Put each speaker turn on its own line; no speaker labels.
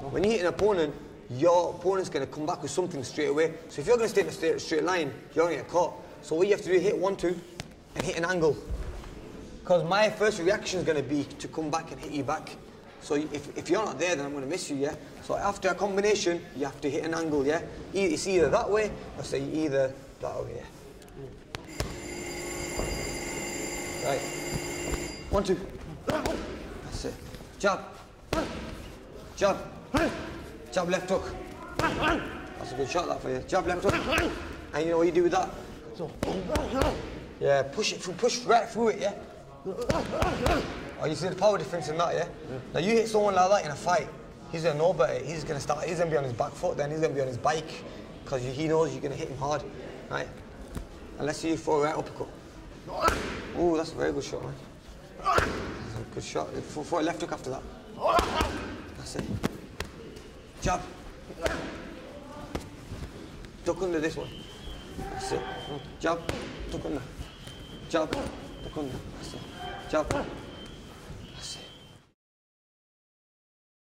When you hit an opponent, your opponent's going to come back with something straight away. So if you're going to stay in a straight, straight line, you're going to get caught. So what you have to do is hit one, two, and hit an angle. Because my first reaction is going to be to come back and hit you back. So if, if you're not there, then I'm going to miss you, yeah? So after a combination, you have to hit an angle, yeah? It's either that way, or say either that way, yeah? Right. One, two. That's it. Jab. Jab. Jab left hook. That's a good shot that for you. Jab left hook. And you know what you do with that? Yeah, push it through, push right through it, yeah? Oh, you see the power difference in that, yeah? Now you hit someone like that in a fight, he's gonna know better. He's gonna start, he's gonna be on his back foot, then he's gonna be on his bike, because he knows you're gonna hit him hard, right? Unless you throw a right uppercut. Oh, that's a very good shot, man. That's a good shot. Throw a left hook after that. That's it. Duck under this one. That's it. Under. Jab. Duck under. That's it. Jab.